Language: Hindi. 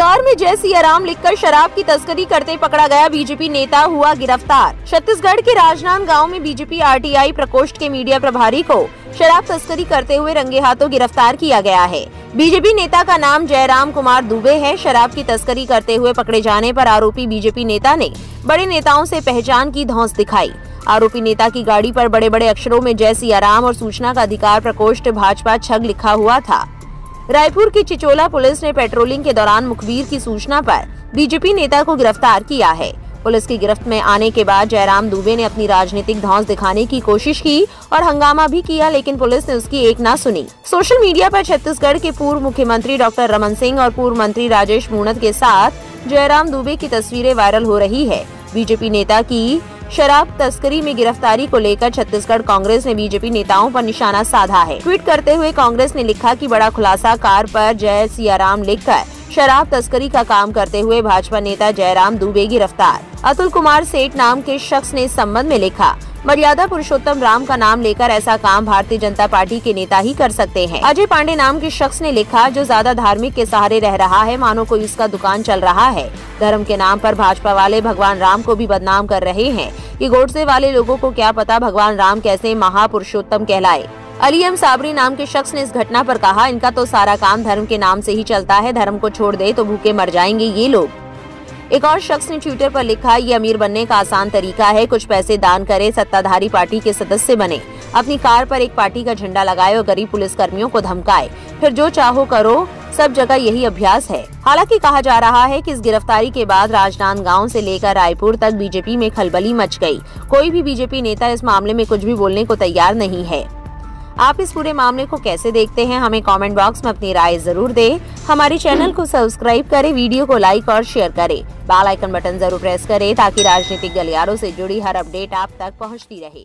कार में जय सिया राम लिखकर शराब की तस्करी करते पकड़ा गया बीजेपी नेता हुआ गिरफ़्तार। छत्तीसगढ़ के राजनांद गाँव में बीजेपी आरटीआई प्रकोष्ठ के मीडिया प्रभारी को शराब तस्करी करते हुए रंगे हाथों गिरफ़्तार किया गया है। बीजेपी नेता का नाम जयराम कुमार दुबे है। शराब की तस्करी करते हुए पकड़े जाने पर आरोपी बीजेपी नेता ने बड़े नेताओं से पहचान की धौंस दिखाई। आरोपी नेता की गाड़ी पर बड़े बड़े अक्षरों में जय सियाराम और सूचना का अधिकार प्रकोष्ठ भाजपा छग लिखा हुआ था। रायपुर की चिचोला पुलिस ने पेट्रोलिंग के दौरान मुखबिर की सूचना पर बीजेपी नेता को गिरफ़्तार किया है। पुलिस की गिरफ्त में आने के बाद जयराम दुबे ने अपनी राजनीतिक धौंस दिखाने की कोशिश की और हंगामा भी किया, लेकिन पुलिस ने उसकी एक ना सुनी। सोशल मीडिया पर छत्तीसगढ़ के पूर्व मुख्यमंत्री डॉक्टर रमन सिंह और पूर्व मंत्री राजेश मूणत के साथ जयराम दुबे की तस्वीरें वायरल हो रही है। बीजेपी नेता की शराब तस्करी में गिरफ्तारी को लेकर छत्तीसगढ़ कांग्रेस ने बीजेपी नेताओं पर निशाना साधा है। ट्वीट करते हुए कांग्रेस ने लिखा कि बड़ा खुलासा कार पर जय सियाराम लिखकर शराब तस्करी का काम करते हुए भाजपा नेता जयराम दुबे गिरफ़्तार अतुल कुमार सेठ नाम के शख्स ने इस संबंध में लिखा, मर्यादा पुरुषोत्तम राम का नाम लेकर ऐसा काम भारतीय जनता पार्टी के नेता ही कर सकते हैं। अजय पांडे नाम के शख्स ने लिखा, जो ज़्यादा धार्मिक के सहारे रह रहा है, मानो कोई उसका दुकान चल रहा है। धर्म के नाम पर भाजपा वाले भगवान राम को भी बदनाम कर रहे हैं। कि गोडसे वाले लोगों को क्या पता भगवान राम कैसे महापुरुषोत्तम कहलाए? अलीम साबरी नाम के शख्स ने इस घटना पर कहा, इनका तो सारा काम धर्म के नाम से ही चलता है, धर्म को छोड़ दे तो भूखे मर जाएँगे ये लोग। एक और शख्स ने ट्विटर पर लिखा, ये अमीर बनने का आसान तरीका है, कुछ पैसे दान करे, सत्ताधारी पार्टी के सदस्य बने। अपनी कार पर एक पार्टी का झंडा लगाए और गरीब पुलिस कर्मियों को धमकाए। फिर जो चाहो करो, सब जगह यही अभ्यास है। हालाँकि कहा जा रहा है कि इस गिरफ्तारी के बाद राजनांद गाँव से लेकर रायपुर तक बीजेपी में खलबली मच गई। कोई भी बीजेपी नेता इस मामले में कुछ भी बोलने को तैयार नहीं है। आप इस पूरे मामले को कैसे देखते हैं, हमें कमेंट बॉक्स में अपनी राय ज़रूर दें। हमारे चैनल को सब्सक्राइब करें वीडियो को लाइक और शेयर करें। बेल आइकन बटन ज़रूर प्रेस करें, ताकि राजनीतिक गलियारों से जुड़ी हर अपडेट आप तक पहुँचती रहे।